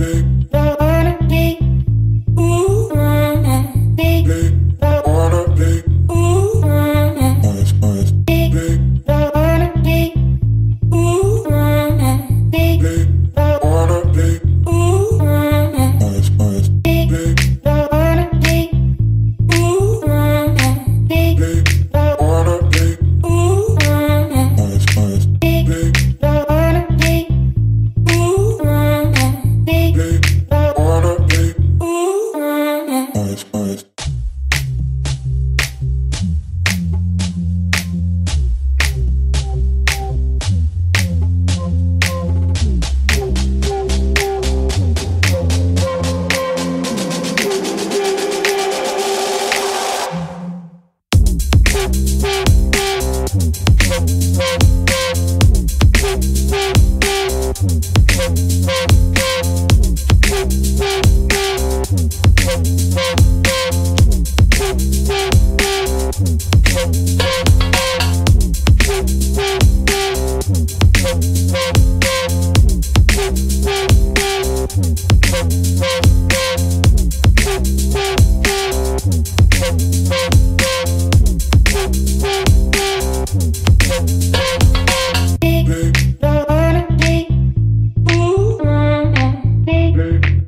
baby. Big.